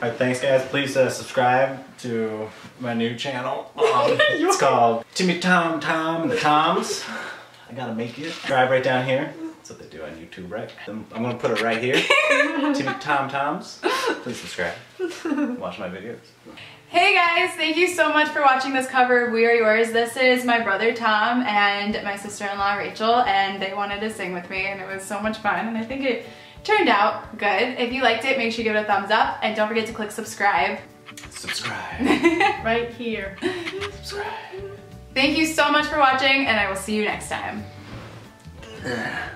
All right, thanks guys. Please uh, subscribe to my new channel. Um, it's called Timmy Tom Tom and the Toms. I gotta make it. Subscribe right down here. That's what they do on YouTube, right? I'm I'm gonna put it right here. Timmy Tom Toms. Please subscribe. Watch my videos. Hey guys, thank you so much for watching this cover of We Are Yours. This is my brother Tom and my sister-in-law Rachel and they wanted to sing with me and it was so much fun and I think it turned out good. If you liked it, make sure you give it a thumbs up and don't forget to click subscribe. Subscribe. Right here. subscribe. Thank you so much for watching and I will see you next time. Ugh.